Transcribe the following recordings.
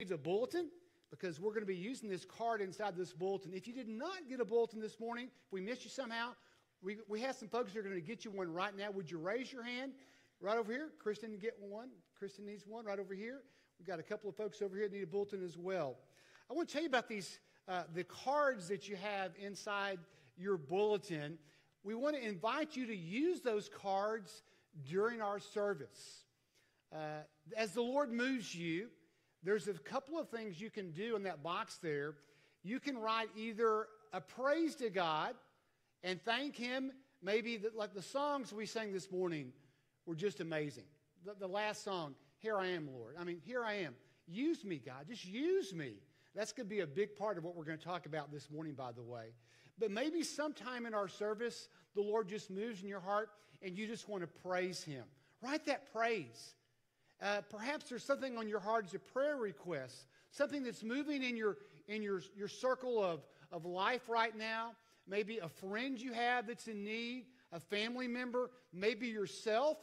a bulletin because we're going to be using this card inside this bulletin. If you did not get a bulletin this morning, if we missed you somehow, we, we have some folks that are going to get you one right now. Would you raise your hand right over here? Kristen, get one. Kristen needs one right over here. We've got a couple of folks over here that need a bulletin as well. I want to tell you about these, uh, the cards that you have inside your bulletin. We want to invite you to use those cards during our service. Uh, as the Lord moves you, there's a couple of things you can do in that box there. You can write either a praise to God and thank Him. Maybe the, like the songs we sang this morning were just amazing. The, the last song, Here I Am, Lord. I mean, here I am. Use me, God. Just use me. That's going to be a big part of what we're going to talk about this morning, by the way. But maybe sometime in our service, the Lord just moves in your heart and you just want to praise Him. Write that praise. Uh, perhaps there's something on your heart as a prayer request, something that's moving in your, in your, your circle of, of life right now. Maybe a friend you have that's in need, a family member, maybe yourself.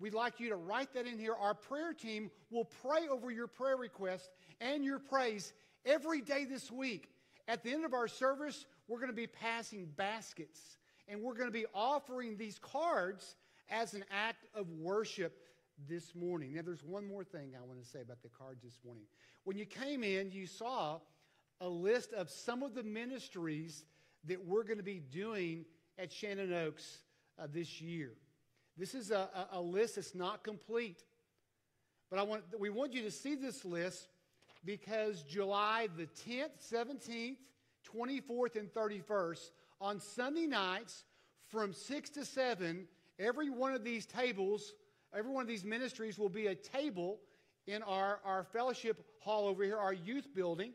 We'd like you to write that in here. Our prayer team will pray over your prayer request and your praise every day this week. At the end of our service, we're going to be passing baskets and we're going to be offering these cards as an act of worship this morning. Now, there's one more thing I want to say about the cards this morning. When you came in, you saw a list of some of the ministries that we're going to be doing at Shannon Oaks uh, this year. This is a, a, list that's not complete. But I want, we want you to see this list because July the 10th, 17th, 24th, and 31st, on Sunday nights from 6 to 7, every one of these tables Every one of these ministries will be a table in our, our fellowship hall over here, our youth building,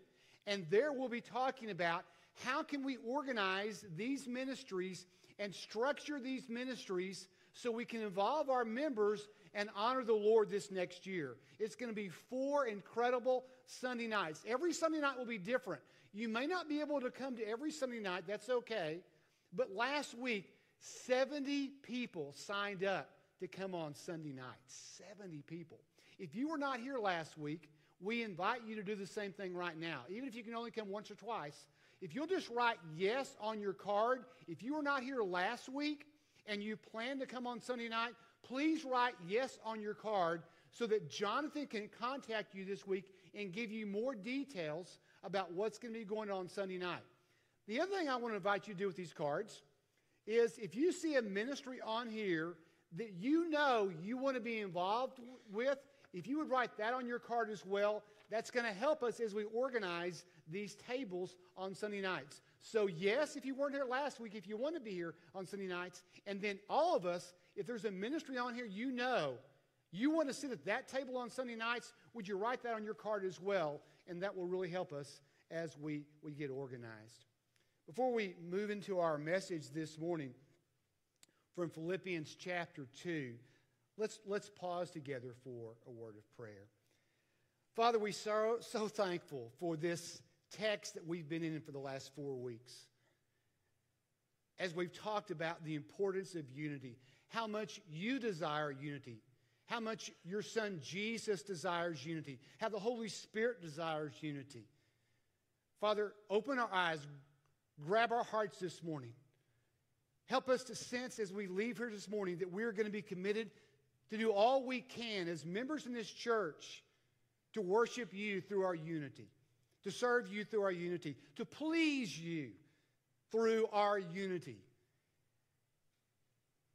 and there we'll be talking about how can we organize these ministries and structure these ministries so we can involve our members and honor the Lord this next year. It's going to be four incredible Sunday nights. Every Sunday night will be different. You may not be able to come to every Sunday night, that's okay. But last week, 70 people signed up to come on Sunday night. 70 people. If you were not here last week, we invite you to do the same thing right now. Even if you can only come once or twice, if you'll just write yes on your card, if you were not here last week and you plan to come on Sunday night, please write yes on your card so that Jonathan can contact you this week and give you more details about what's going to be going on Sunday night. The other thing I want to invite you to do with these cards is if you see a ministry on here that you know you want to be involved with, if you would write that on your card as well, that's going to help us as we organize these tables on Sunday nights. So, yes, if you weren't here last week, if you want to be here on Sunday nights, and then all of us, if there's a ministry on here you know you want to sit at that table on Sunday nights, would you write that on your card as well? And that will really help us as we, we get organized. Before we move into our message this morning, from Philippians chapter 2. Let's, let's pause together for a word of prayer. Father, we're so, so thankful for this text that we've been in for the last four weeks. As we've talked about the importance of unity, how much you desire unity, how much your son Jesus desires unity, how the Holy Spirit desires unity. Father, open our eyes, grab our hearts this morning. Help us to sense as we leave here this morning that we're going to be committed to do all we can as members in this church to worship you through our unity, to serve you through our unity, to please you through our unity.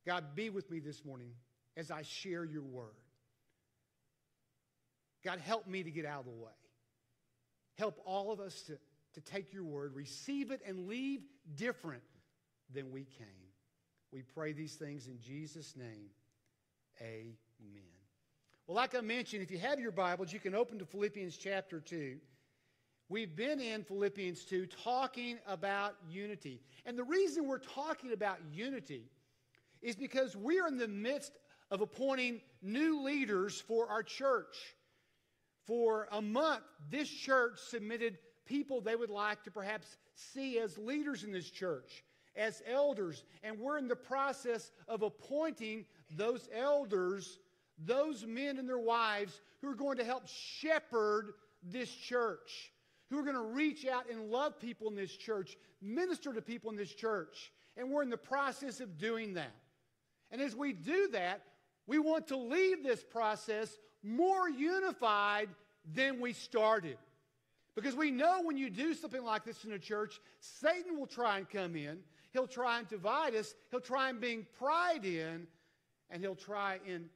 God, be with me this morning as I share your word. God, help me to get out of the way. Help all of us to, to take your word, receive it, and leave different than we came. We pray these things in Jesus' name. Amen. Well, like I mentioned, if you have your Bibles, you can open to Philippians chapter 2. We've been in Philippians 2 talking about unity. And the reason we're talking about unity is because we're in the midst of appointing new leaders for our church. For a month, this church submitted people they would like to perhaps see as leaders in this church as elders, and we're in the process of appointing those elders those men and their wives who are going to help shepherd this church, who are going to reach out and love people in this church, minister to people in this church. And we're in the process of doing that. And as we do that, we want to leave this process more unified than we started. Because we know when you do something like this in a church, Satan will try and come in. He'll try and divide us. He'll try and bring pride in, and he'll try and,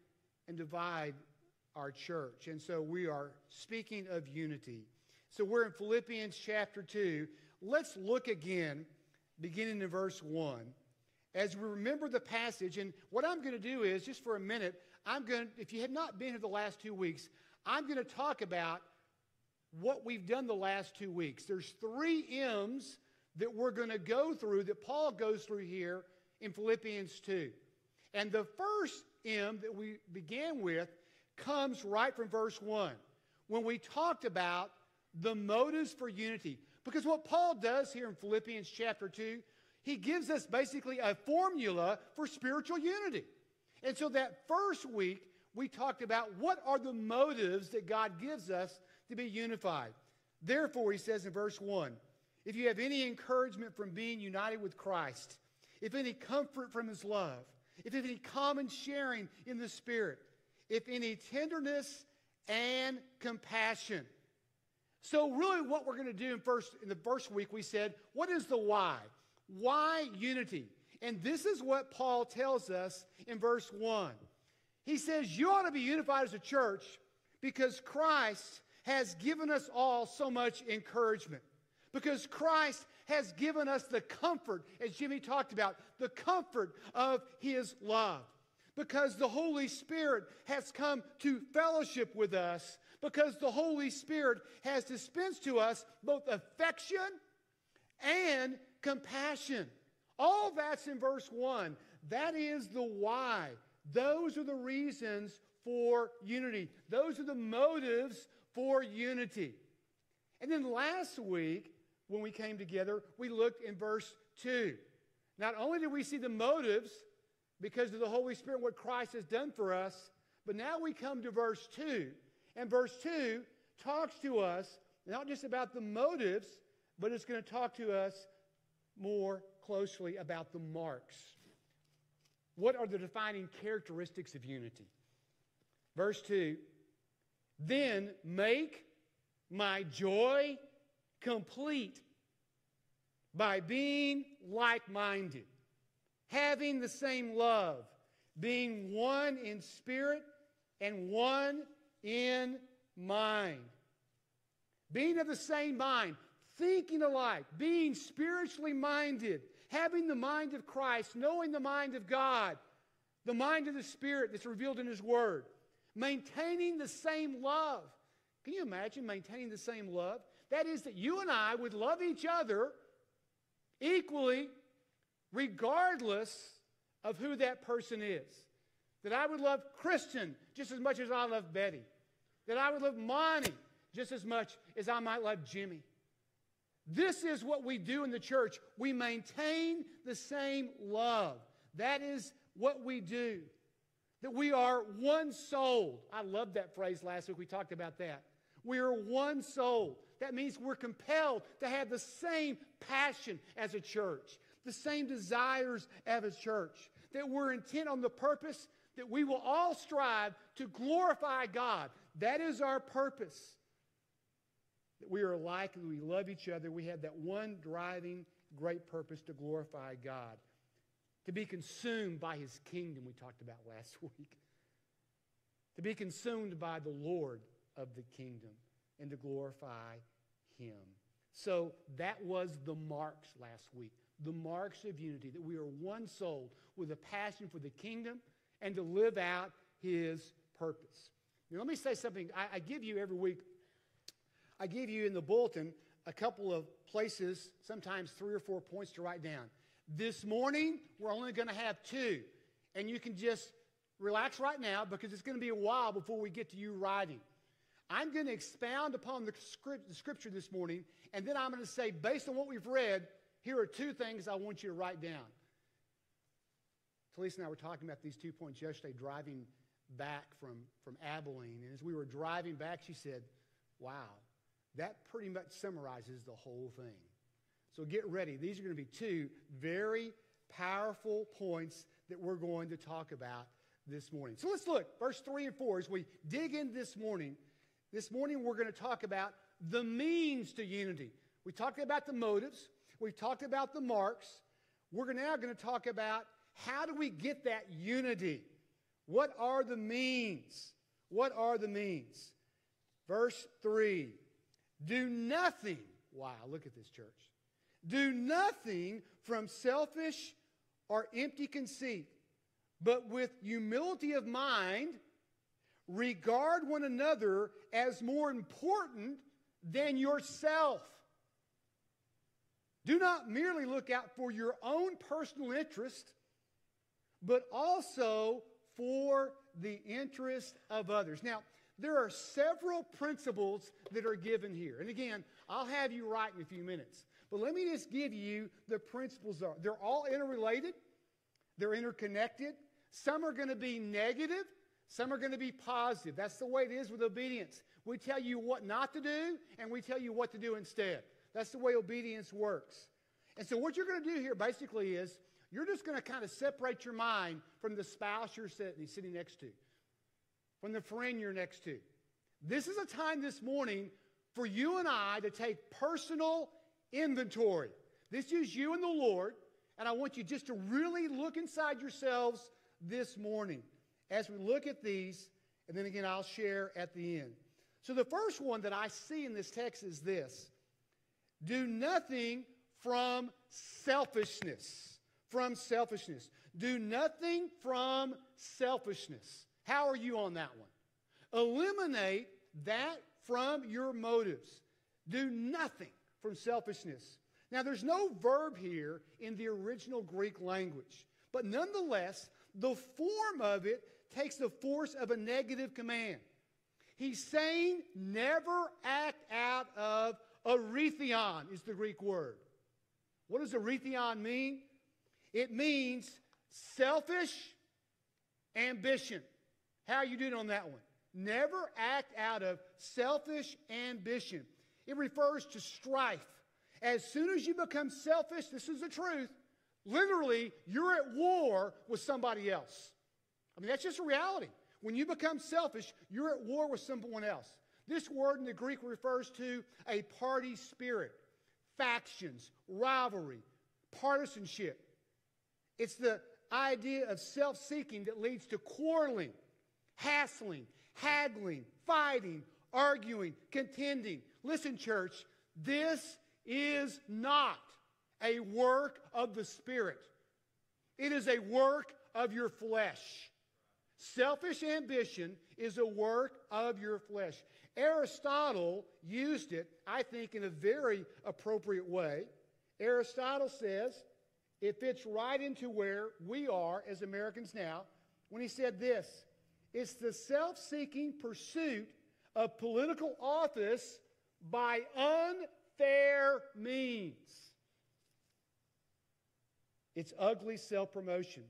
and divide our church. And so we are speaking of unity. So we're in Philippians chapter 2. Let's look again, beginning in verse 1. As we remember the passage, and what I'm going to do is, just for a minute, I'm going to, if you have not been here the last two weeks, I'm going to talk about what we've done the last two weeks. There's three M's that we're going to go through that Paul goes through here in Philippians 2. And the first M that we began with comes right from verse 1 when we talked about the motives for unity. Because what Paul does here in Philippians chapter 2, he gives us basically a formula for spiritual unity. And so that first week, we talked about what are the motives that God gives us to be unified. Therefore, he says in verse 1 if you have any encouragement from being united with Christ, if any comfort from his love, if any common sharing in the Spirit, if any tenderness and compassion. So, really, what we're going to do in first in the first week, we said, what is the why? Why unity? And this is what Paul tells us in verse 1. He says, You ought to be unified as a church because Christ has given us all so much encouragement. Because Christ has given us the comfort, as Jimmy talked about, the comfort of his love. Because the Holy Spirit has come to fellowship with us. Because the Holy Spirit has dispensed to us both affection and compassion. All that's in verse 1. That is the why. Those are the reasons for unity. Those are the motives for unity. And then last week, when we came together, we looked in verse 2. Not only did we see the motives because of the Holy Spirit, what Christ has done for us, but now we come to verse 2. And verse 2 talks to us not just about the motives, but it's going to talk to us more closely about the marks. What are the defining characteristics of unity? Verse 2 Then make my joy complete by being like minded, having the same love, being one in spirit and one in mind. Being of the same mind, thinking alike, being spiritually minded, having the mind of Christ, knowing the mind of God, the mind of the Spirit that's revealed in His Word, maintaining the same love. Can you imagine maintaining the same love? That is, that you and I would love each other equally, regardless of who that person is. That I would love Kristen just as much as I love Betty. That I would love Monty just as much as I might love Jimmy. This is what we do in the church. We maintain the same love. That is what we do. That we are one soul. I loved that phrase last week. We talked about that. We are one soul. That means we're compelled to have the same passion as a church, the same desires as a church, that we're intent on the purpose that we will all strive to glorify God. That is our purpose. That we are alike we love each other. We have that one driving great purpose to glorify God, to be consumed by his kingdom, we talked about last week, to be consumed by the Lord of the kingdom, and to glorify him. So that was the marks last week. The marks of unity, that we are one soul with a passion for the kingdom and to live out his purpose. Now, let me say something. I, I give you every week, I give you in the bulletin a couple of places, sometimes three or four points to write down. This morning, we're only going to have two. And you can just relax right now because it's going to be a while before we get to you writing. I'm going to expound upon the, script, the scripture this morning, and then I'm going to say, based on what we've read, here are two things I want you to write down. Talisa and I were talking about these two points yesterday, driving back from, from Abilene. And as we were driving back, she said, Wow, that pretty much summarizes the whole thing. So get ready. These are going to be two very powerful points that we're going to talk about this morning. So let's look, verse 3 and 4, as we dig in this morning. This morning, we're going to talk about the means to unity. We talked about the motives, we talked about the marks. We're now going to talk about how do we get that unity? What are the means? What are the means? Verse 3 Do nothing. Wow, look at this, church. Do nothing from selfish or empty conceit, but with humility of mind, regard one another as more important than yourself. Do not merely look out for your own personal interest, but also for the interest of others. Now, there are several principles that are given here. And again, I'll have you write in a few minutes. But let me just give you the principles. Are. They're all interrelated, they're interconnected. Some are going to be negative, some are going to be positive. That's the way it is with obedience. We tell you what not to do, and we tell you what to do instead. That's the way obedience works. And so, what you're going to do here basically is you're just going to kind of separate your mind from the spouse you're sitting, sitting next to, from the friend you're next to. This is a time this morning for you and I to take personal inventory. This is you and the Lord, and I want you just to really look inside yourselves this morning as we look at these, and then again, I'll share at the end. So, the first one that I see in this text is this do nothing from selfishness. From selfishness. Do nothing from selfishness. How are you on that one? Eliminate that from your motives. Do nothing from selfishness. Now, there's no verb here in the original Greek language, but nonetheless, the form of it takes the force of a negative command. He's saying, never act out of aretheon, is the Greek word. What does aretheon mean? It means selfish ambition. How are you doing on that one? Never act out of selfish ambition. It refers to strife. As soon as you become selfish, this is the truth, literally, you're at war with somebody else. I mean, that's just a reality. When you become selfish, you're at war with someone else. This word in the Greek refers to a party spirit, factions, rivalry, partisanship. It's the idea of self seeking that leads to quarreling, hassling, haggling, fighting, arguing, contending. Listen, church, this is not a work of the Spirit, it is a work of your flesh. Selfish ambition is a work of your flesh. Aristotle used it, I think, in a very appropriate way. Aristotle says it fits right into where we are as Americans now when he said this it's the self seeking pursuit of political office by unfair means. It's ugly self promotion.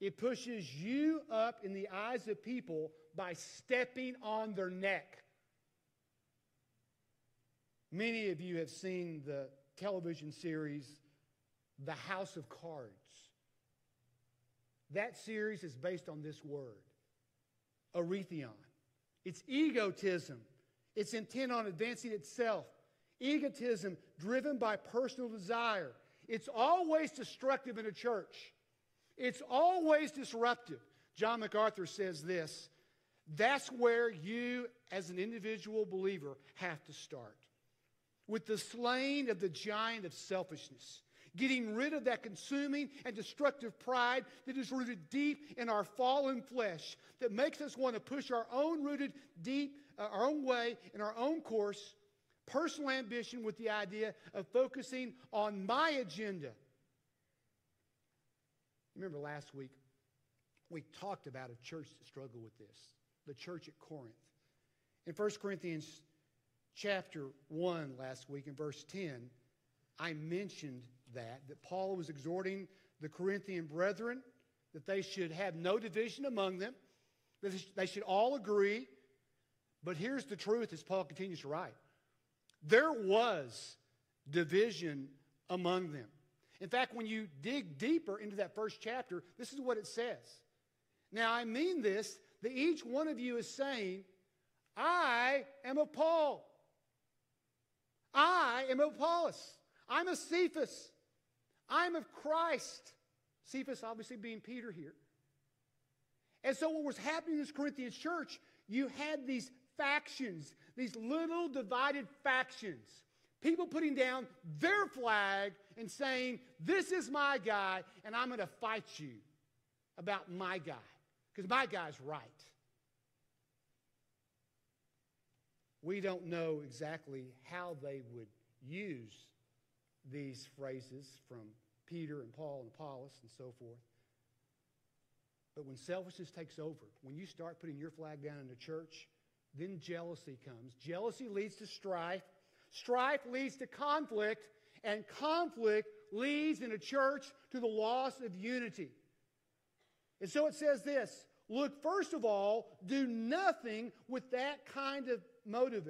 It pushes you up in the eyes of people by stepping on their neck. Many of you have seen the television series The House of Cards. That series is based on this word, aretheon. It's egotism. It's intent on advancing itself. Egotism driven by personal desire. It's always destructive in a church. It's always disruptive. John MacArthur says this that's where you, as an individual believer, have to start. With the slaying of the giant of selfishness, getting rid of that consuming and destructive pride that is rooted deep in our fallen flesh, that makes us want to push our own rooted deep, uh, our own way, in our own course, personal ambition with the idea of focusing on my agenda Remember last week, we talked about a church that struggled with this, the church at Corinth. In 1 Corinthians chapter 1 last week, in verse 10, I mentioned that, that Paul was exhorting the Corinthian brethren that they should have no division among them, that They should all agree. But here's the truth as Paul continues to write there was division among them. In fact, when you dig deeper into that first chapter, this is what it says. Now, I mean this that each one of you is saying, I am of Paul. I am of Apollos. I'm of Cephas. I'm of Christ. Cephas obviously being Peter here. And so, what was happening in this Corinthian church, you had these factions, these little divided factions. People putting down their flag and saying, This is my guy, and I'm going to fight you about my guy, because my guy's right. We don't know exactly how they would use these phrases from Peter and Paul and Apollos and so forth. But when selfishness takes over, when you start putting your flag down in the church, then jealousy comes. Jealousy leads to strife. Strife leads to conflict. And conflict leads in a church to the loss of unity. And so it says this look, first of all, do nothing with that kind of motive.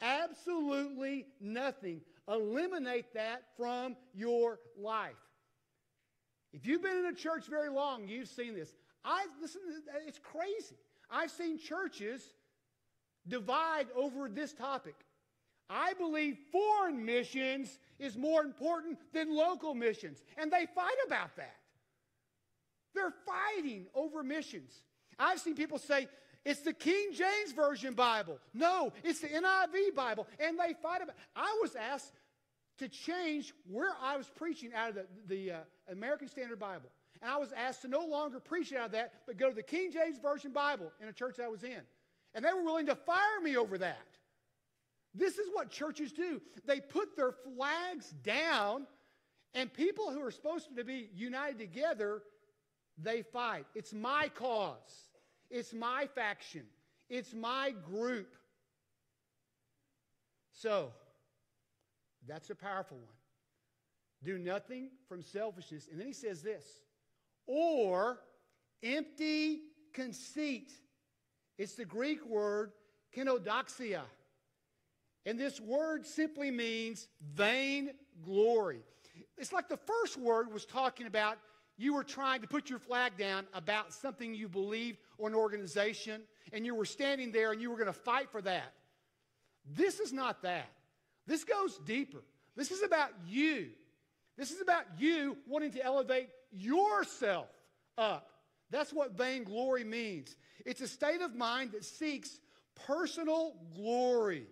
Absolutely nothing. Eliminate that from your life. If you've been in a church very long, you've seen this. I listen, it's crazy. I've seen churches divide over this topic. I believe foreign missions is more important than local missions, and they fight about that. They're fighting over missions. I've seen people say, it's the King James Version Bible. No, it's the NIV Bible. And they fight about I was asked to change where I was preaching out of the, the uh, American Standard Bible. And I was asked to no longer preach out of that, but go to the King James Version Bible in a church I was in. And they were willing to fire me over that. This is what churches do. They put their flags down, and people who are supposed to be united together, they fight. It's my cause, it's my faction, it's my group. So, that's a powerful one. Do nothing from selfishness. And then he says this or empty conceit. It's the Greek word kenodoxia. And this word simply means vain glory. It's like the first word was talking about you were trying to put your flag down about something you believed or an organization, and you were standing there and you were going to fight for that. This is not that. This goes deeper. This is about you. This is about you wanting to elevate yourself up. That's what vainglory means. It's a state of mind that seeks personal glory.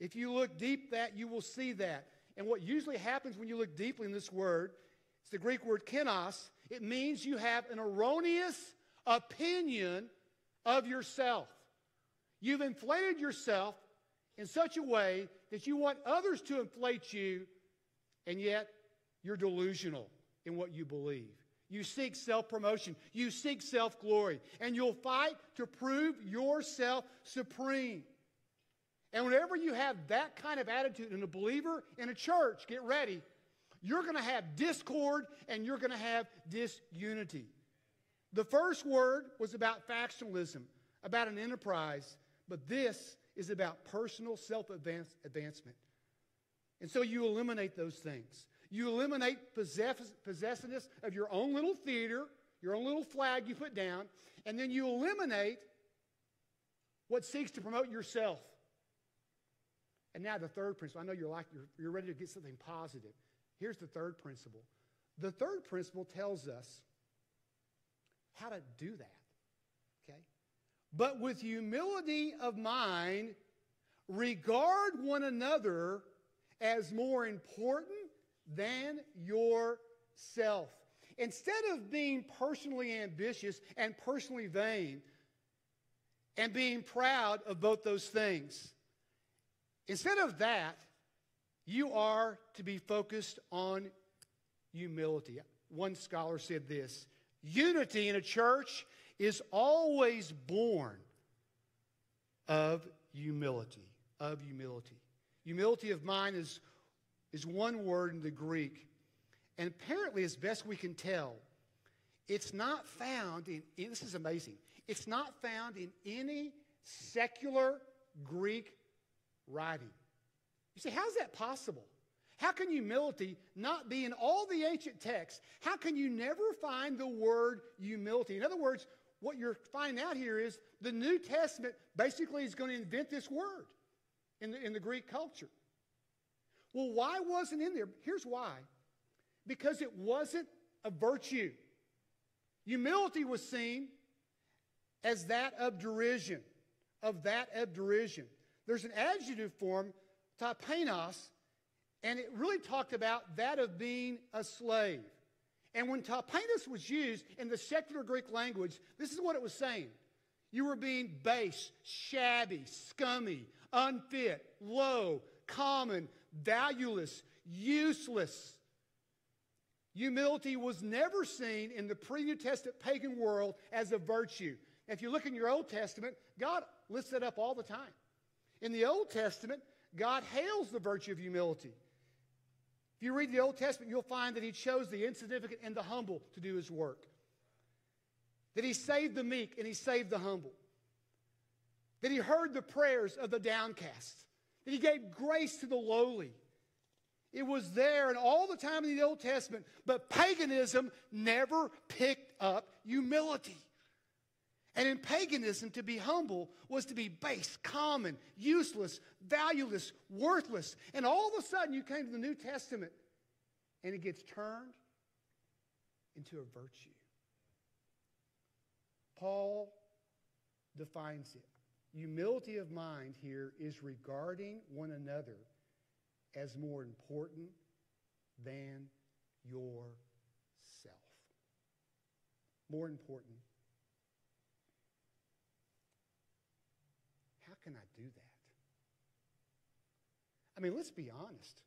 If you look deep that, you will see that. And what usually happens when you look deeply in this word, it's the Greek word kenos. It means you have an erroneous opinion of yourself. You've inflated yourself in such a way that you want others to inflate you, and yet you're delusional in what you believe. You seek self promotion, you seek self glory, and you'll fight to prove yourself supreme. And whenever you have that kind of attitude in a believer in a church, get ready, you're going to have discord and you're going to have disunity. The first word was about factionalism, about an enterprise, but this is about personal self advancement. And so you eliminate those things. You eliminate possess- possessiveness of your own little theater, your own little flag you put down, and then you eliminate what seeks to promote yourself. And now the third principle. I know you're like you're, you're ready to get something positive. Here's the third principle. The third principle tells us how to do that. Okay? But with humility of mind, regard one another as more important than yourself. Instead of being personally ambitious and personally vain and being proud of both those things, instead of that, you are to be focused on humility. One scholar said this unity in a church is always born of humility. Of humility. Humility of mind is is one word in the Greek. And apparently, as best we can tell, it's not found in, this is amazing, It's not found in any secular Greek writing. You say, how's that possible? How can humility not be in all the ancient texts? How can you never find the word humility? In other words, what you're finding out here is the New Testament basically is going to invent this word in the, in the Greek culture. Well, why wasn't in there? Here's why because it wasn't a virtue. Humility was seen as that of derision, of that of derision. There's an adjective form, tapeinos, and it really talked about that of being a slave. And when tapeinos was used in the secular Greek language, this is what it was saying. You were being base, shabby, scummy, unfit, low, common, valueless, useless. Humility was never seen in the pre New Testament pagan world as a virtue. If you look in your Old Testament, God lists it up all the time. In the Old Testament, God hails the virtue of humility. If you read the Old Testament, you'll find that He chose the insignificant and the humble to do His work. That He saved the meek and He saved the humble. That He heard the prayers of the downcast. That He gave grace to the lowly. It was there and all the time in the Old Testament, but paganism never picked up humility. And in paganism, to be humble was to be base, common, useless, valueless, worthless. And all of a sudden, you came to the New Testament and it gets turned into a virtue. Paul defines it. Humility of mind here is regarding one another as more important than yourself. More important. How can I do that? I mean, let's be honest.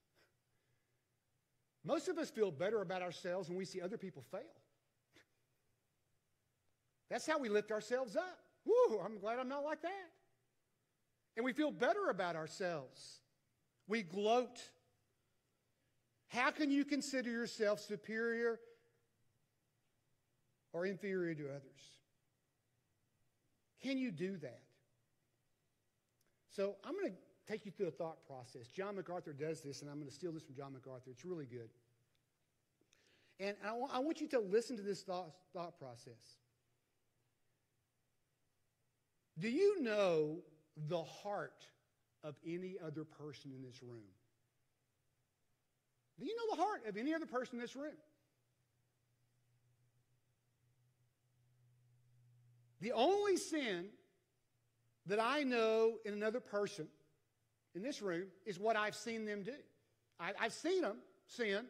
Most of us feel better about ourselves when we see other people fail. That's how we lift ourselves up. Woo, I'm glad I'm not like that. And we feel better about ourselves. We gloat. How can you consider yourself superior or inferior to others? Can you do that? So I'm going to take you through a thought process. John MacArthur does this, and I'm going to steal this from John MacArthur. It's really good. And I, w- I want you to listen to this thought, thought process. Do you know the heart of any other person in this room? Do you know the heart of any other person in this room? The only sin that I know in another person in this room is what I've seen them do. I, have seen them sin,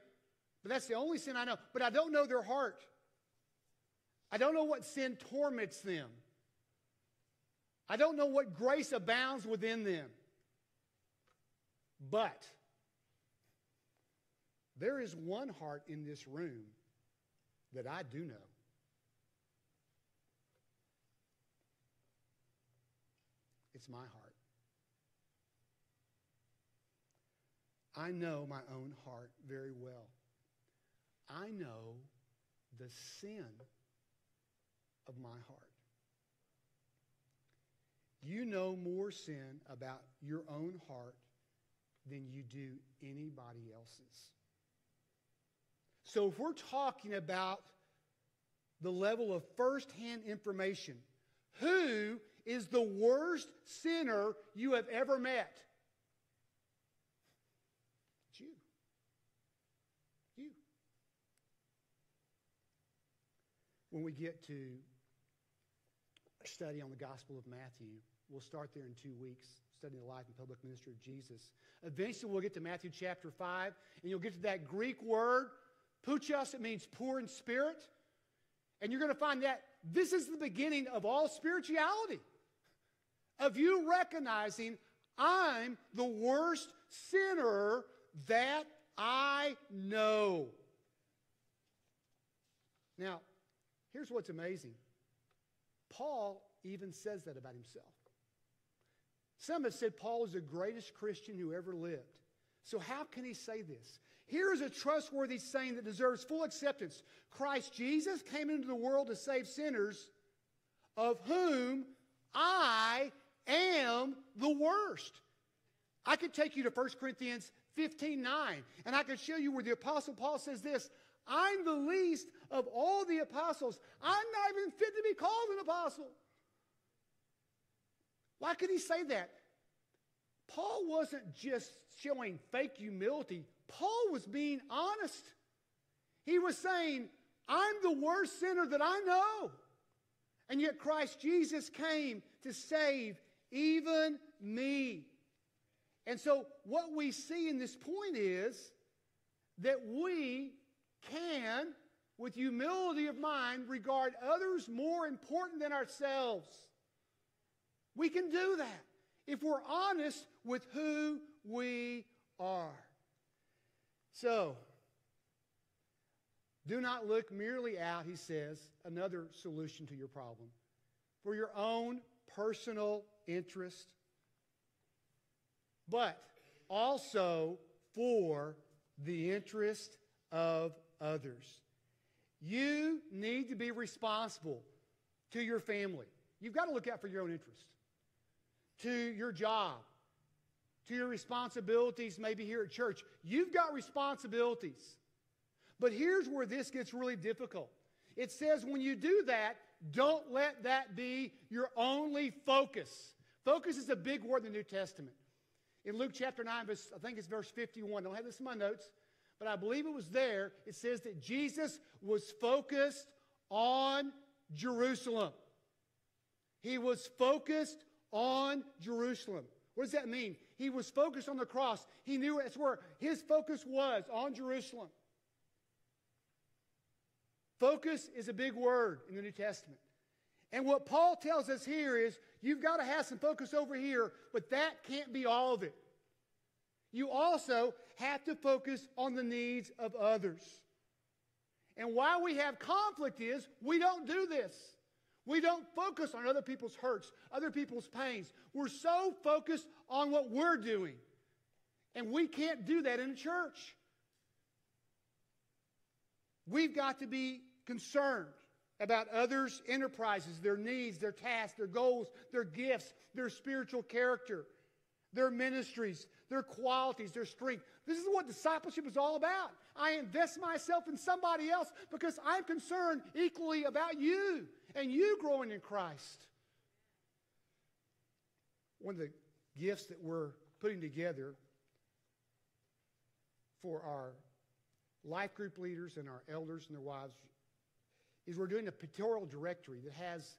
but that's the only sin I know. But I don't know their heart. I don't know what sin torments them. I don't know what grace abounds within them. But there is one heart in this room that I do know. It's my heart. I know my own heart very well. I know the sin of my heart. You know more sin about your own heart than you do anybody else's. So if we're talking about the level of firsthand information, who is the worst sinner you have ever met? It's you. You. When we get to a study on the Gospel of Matthew, we'll start there in two weeks, studying the life and public ministry of Jesus. Eventually, we'll get to Matthew chapter 5, and you'll get to that Greek word, ptochos, it means poor in spirit. And you're going to find that this is the beginning of all spirituality of you recognizing I'm the worst sinner that I know. Now, here's what's amazing Paul even says that about himself. Some have said Paul is the greatest Christian who ever lived. So, how can he say this? Here is a trustworthy saying that deserves full acceptance Christ Jesus came into the world to save sinners, of whom I am the worst. I could take you to 1 Corinthians 15 9, and I could show you where the Apostle Paul says this I'm the least of all the apostles. I'm not even fit to be called an apostle. Why could he say that? Paul wasn't just showing fake humility, Paul was being honest. He was saying, I'm the worst sinner that I know. And yet Christ Jesus came to save even me. And so, what we see in this point is that we can, with humility of mind, regard others more important than ourselves. We can do that if we're honest with who we are. So, do not look merely out, he says, another solution to your problem, for your own personal interest but also for the interest of others. You need to be responsible to your family. You've got to look out for your own interest, to your job, to your responsibilities, maybe here at church. You've got responsibilities. But here's where this gets really difficult. It says when you do that, don't let that be your only focus. Focus is a big word in the New Testament. In Luke chapter 9, verse, I think it's verse 51. I don't have this in my notes, but I believe it was there. It says that Jesus was focused on Jerusalem. He was focused on Jerusalem. What does that mean? He was focused on the cross. He knew that's where his focus was on Jerusalem. Focus is a big word in the New Testament. And what Paul tells us here is you've got to have some focus over here, but that can't be all of it. You also have to focus on the needs of others. And why we have conflict is we don't do this. We don't focus on other people's hurts, other people's pains. We're so focused on what we're doing. And we can't do that in a church. We've got to be concerned about others' enterprises, their needs, their tasks, their goals, their gifts, their spiritual character, their ministries, their qualities, their strength. This is what discipleship is all about. I invest myself in somebody else because I'm concerned equally about you and you growing in Christ. One of the gifts that we're putting together for our life group leaders and our elders and their wives is we're doing a pictorial directory that has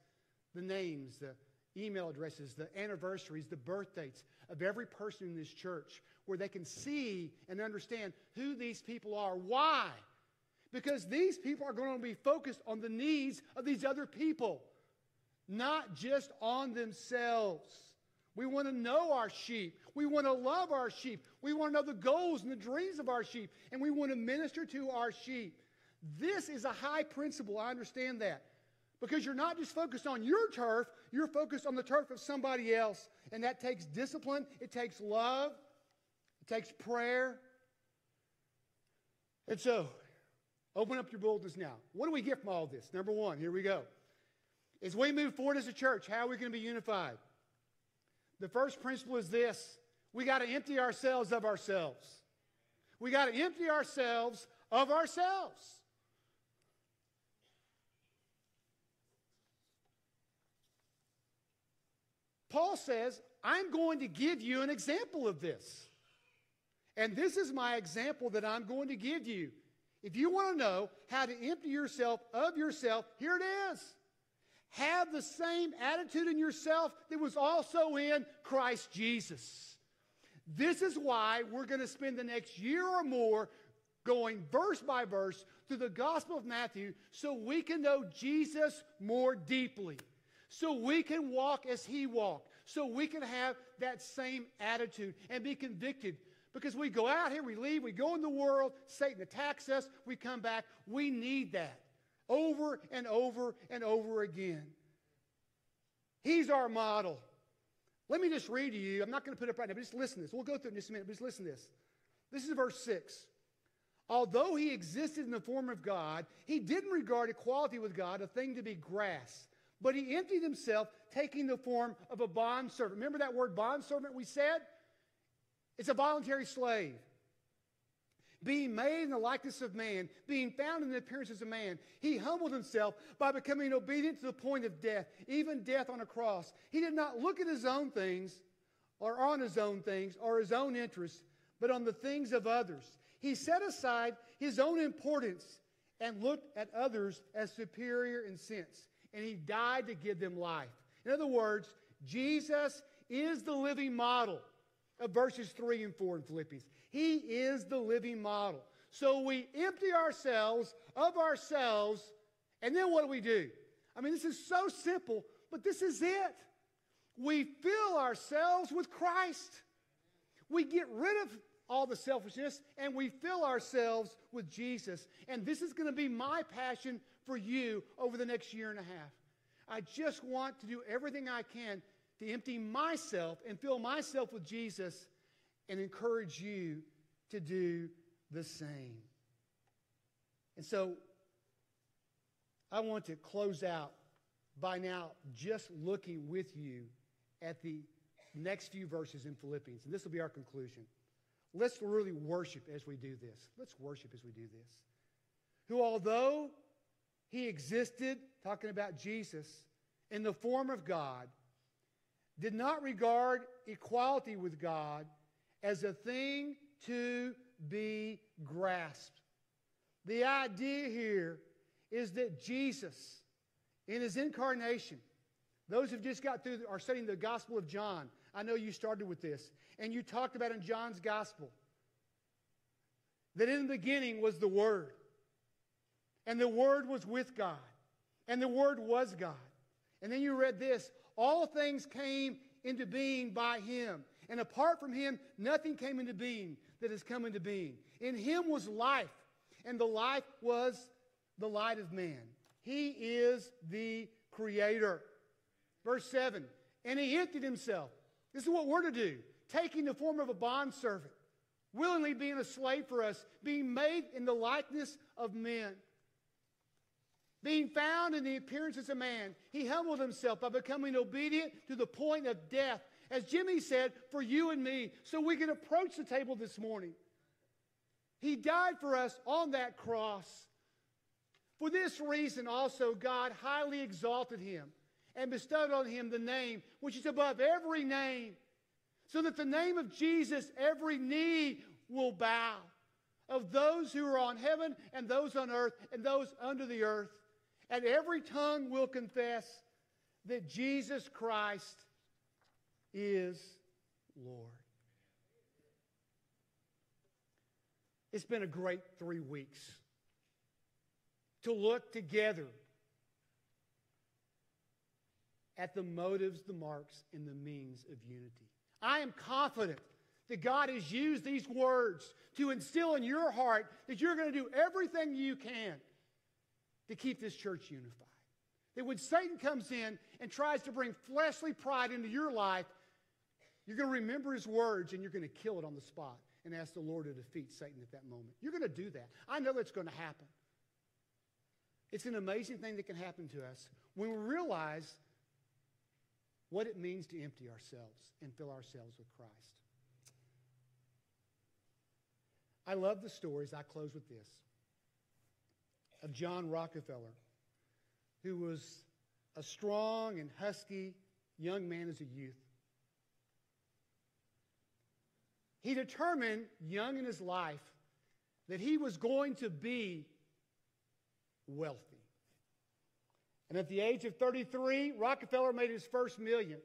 the names, the email addresses, the anniversaries, the birth dates of every person in this church where they can see and understand who these people are. Why? Because these people are going to be focused on the needs of these other people, not just on themselves. We want to know our sheep. We want to love our sheep. We want to know the goals and the dreams of our sheep. And we want to minister to our sheep. This is a high principle. I understand that. Because you're not just focused on your turf, you're focused on the turf of somebody else. And that takes discipline, it takes love, it takes prayer. And so, open up your bulletins now. What do we get from all this? Number one, here we go. As we move forward as a church, how are we going to be unified? The first principle is this we got to empty ourselves of ourselves. We got to empty ourselves of ourselves. Paul says, I'm going to give you an example of this. And this is my example that I'm going to give you. If you want to know how to empty yourself of yourself, here it is. Have the same attitude in yourself that was also in Christ Jesus. This is why we're going to spend the next year or more going verse by verse through the Gospel of Matthew so we can know Jesus more deeply so we can walk as he walked, so we can have that same attitude and be convicted. Because we go out here, we leave, we go in the world, Satan attacks us, we come back. We need that over and over and over again. He's our model. Let me just read to you. I'm not going to put it up right now, but just listen to this. We'll go through it in just a minute, but just listen to this. This is verse 6. Although he existed in the form of God, he didn't regard equality with God a thing to be grasped But he emptied himself, taking the form of a bondservant. Remember that word bondservant we said? It's a voluntary slave. Being made in the likeness of man, being found in the appearance as a man, he humbled himself by becoming obedient to the point of death, even death on a cross. He did not look at his own things or on his own things or his own interests, but on the things of others. He set aside his own importance and looked at others as superior in sense, and he died to give them life. In other words, Jesus is the living model of verses 3 and 4 in Philippians. He is the living model. So we empty ourselves of ourselves, and then what do we do? I mean, this is so simple, but this is it. We fill ourselves with Christ. We get rid of all the selfishness and we fill ourselves with Jesus. And this is going to be my passion for you over the next year and a half. I just want to do everything I can to empty myself and fill myself with Jesus and encourage you to do the same. And so I want to close out by now just looking with you at the next few verses in Philippians. And this will be our conclusion. Let's really worship as we do this. Let's worship as we do this. Who, although he existed, talking about Jesus, in the form of God, did not regard equality with God as a thing to be grasped. The idea here is that Jesus, in his incarnation, those who've just got through are studying the Gospel of John. I know you started with this, and you talked about in John's Gospel that in the beginning was the Word, and the Word was with God, and the Word was God. And then you read this all things came into being by Him, and apart from him, nothing came into being that has come into being. In him was life, and the life was the light of man. He is the creator. Verse 7 And he emptied himself. This is what we're to do taking the form of a bondservant, willingly being a slave for us, being made in the likeness of men. Being found in the appearance as a man, he humbled himself by becoming obedient to the point of death, as Jimmy said, for you and me, so we can approach the table this morning. He died for us on that cross. For this reason, also, God highly exalted him and bestowed on him the name which is above every name, so that the name of Jesus every knee will bow of those who are on heaven and those on earth and those under the earth, and every tongue will confess that Jesus Christ is Lord. It's been a great three weeks to look together at the motives, the marks, and the means of unity. I am confident that God has used these words to instill in your heart that you're going to do everything you can to keep this church unified. That when Satan comes in and tries to bring fleshly pride into your life, you're going to remember his words and you're going to kill it on the spot and ask the Lord to defeat Satan at that moment. You're going to do that. I know it's going to happen. It's an amazing thing that can happen to us when we realize what it means to empty ourselves and fill ourselves with Christ. I love the stories. I close with this of John Rockefeller, who was a strong and husky young man as a youth. He determined young in his life that he was going to be wealthy. And at the age of 33, Rockefeller made his first million.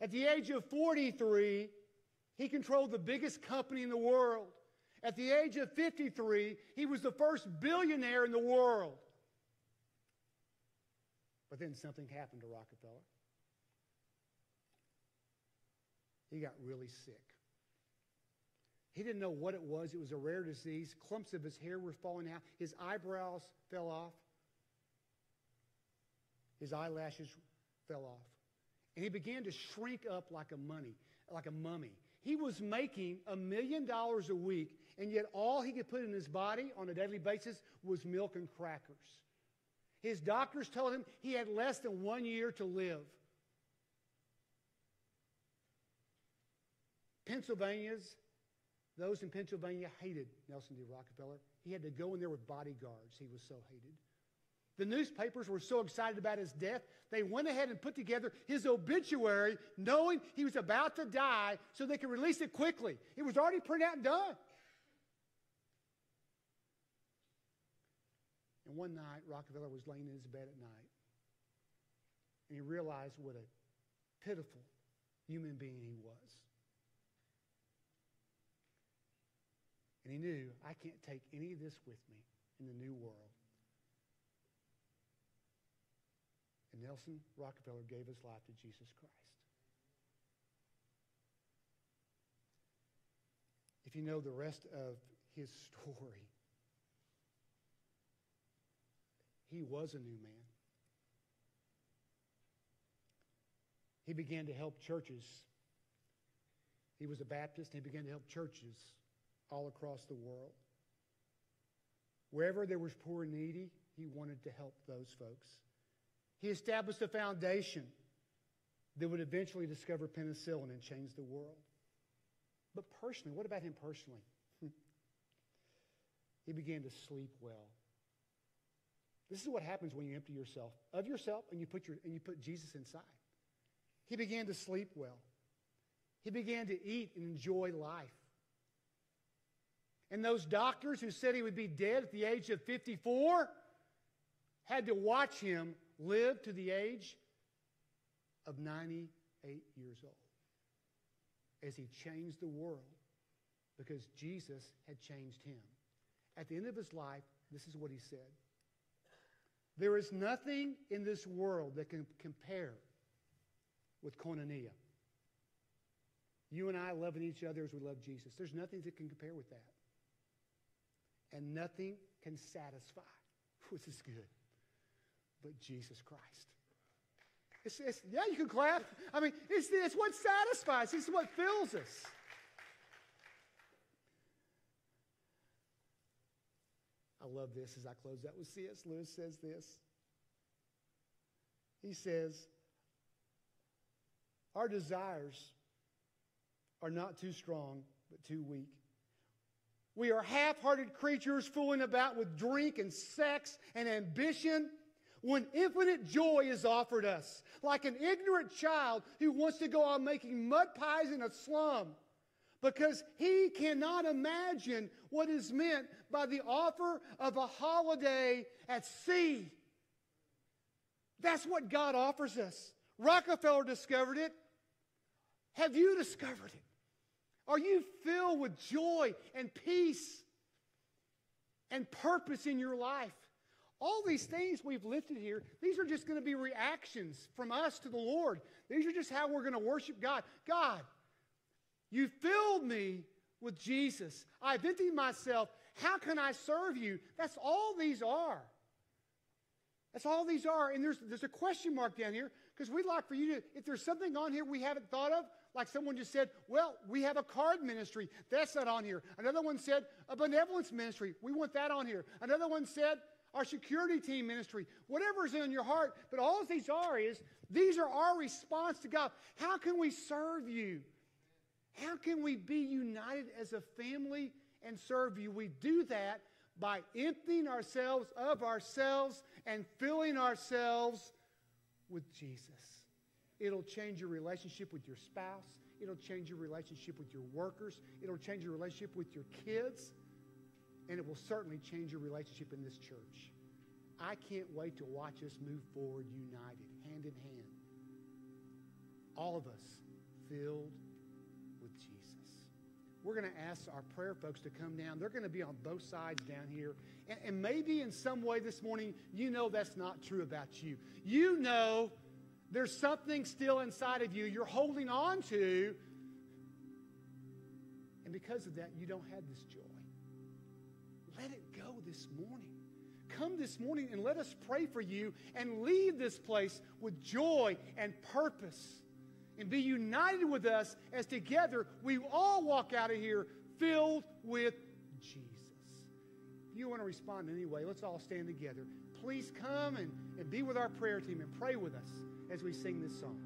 At the age of 43, he controlled the biggest company in the world. At the age of 53, he was the first billionaire in the world. But then something happened to Rockefeller. He got really sick. He didn't know what it was. It was a rare disease. Clumps of his hair were falling out. His eyebrows fell off. His eyelashes fell off. And he began to shrink up like a mummy, like a mummy. He was making a million dollars a week, and yet all he could put in his body on a daily basis was milk and crackers. His doctors told him he had less than one year to live. Pennsylvania's, those in Pennsylvania hated Nelson D. Rockefeller. He had to go in there with bodyguards. He was so hated. The newspapers were so excited about his death, they went ahead and put together his obituary knowing he was about to die so they could release it quickly. It was already printed out and done. And one night, Rockefeller was laying in his bed at night, and he realized what a pitiful human being he was. And he knew, I can't take any of this with me in the new world. And Nelson Rockefeller gave his life to Jesus Christ. If you know the rest of his story, he was a new man. He began to help churches. He was a Baptist, and he began to help churches all across the world. Wherever there was poor and needy, he wanted to help those folks. He established a foundation that would eventually discover penicillin and change the world. But personally, what about him personally? he began to sleep well. This is what happens when you empty yourself of yourself and you put, your, and you put Jesus inside. He began to sleep well. He began to eat and enjoy life. And those doctors who said he would be dead at the age of 54 had to watch him live to the age of 98 years old as he changed the world because Jesus had changed him. At the end of his life, this is what he said There is nothing in this world that can compare with koinonia. You and I loving each other as we love Jesus. There's nothing that can compare with that and nothing can satisfy. This is good. But Jesus Christ. It's, it's, yeah, you can clap. I mean, it's, it's what satisfies, it's what fills us. Love this as I close out with C.S. Lewis says this. He says, Our desires are not too strong, but too weak. We are half hearted creatures fooling about with drink and sex and ambition when infinite joy is offered us, like an ignorant child who wants to go on making mud pies in a slum because he cannot imagine what is meant by the offer of a holiday at sea. That's what God offers us. Rockefeller discovered it. Have you discovered it? Are you filled with joy and peace and purpose in your life? All these things we've lifted here, these are just going to be reactions from us to the Lord. These are just how we're going to worship God. God, you filled me with Jesus. I've emptied myself. How can I serve you? That's all these are. That's all these are. And there's, there's a question mark down here because we'd like for you to, if there's something on here we haven't thought of, like someone just said, well, we have a card ministry. That's not on here. Another one said, a benevolence ministry. We want that on here. Another one said, our security team ministry. Whatever's in your heart. But all these are is, these are our response to God. How can we serve you? How can we be united as a family and serve you? We do that by emptying ourselves of ourselves and filling ourselves with Jesus. It'll change your relationship with your spouse. It'll change your relationship with your workers. It'll change your relationship with your kids. And it will certainly change your relationship in this church. I can't wait to watch us move forward united, hand in hand. All of us filled. We're going to ask our prayer folks to come down. They're going to be on both sides down here. And, and maybe in some way this morning, you know that's not true about you. You know there's something still inside of you you're holding on to. And because of that, you don't have this joy. Let it go this morning. Come this morning and let us pray for you and leave this place with joy and purpose. And be united with us as together we all walk out of here filled with Jesus. If you want to respond in any way, let's all stand together. please come and, and be with our prayer team and pray with us as we sing this song.